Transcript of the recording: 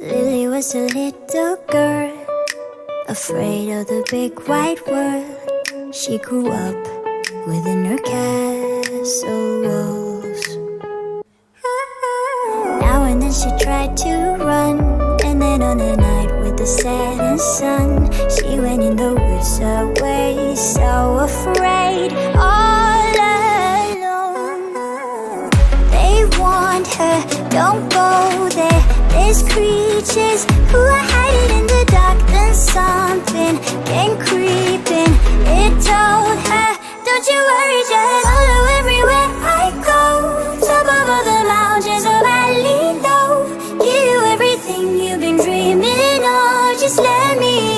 Lily was a little girl, afraid of the big white world. She grew up within her castle walls. Now and then she tried to run, and then on a night with the setting sun, she went in the woods away, so afraid, There's creatures who are hiding in the dark. Then something came creeping. It told her, don't you worry, just follow everywhere I go. Top of all the mountains of low. Give you everything you've been dreaming of. Just let me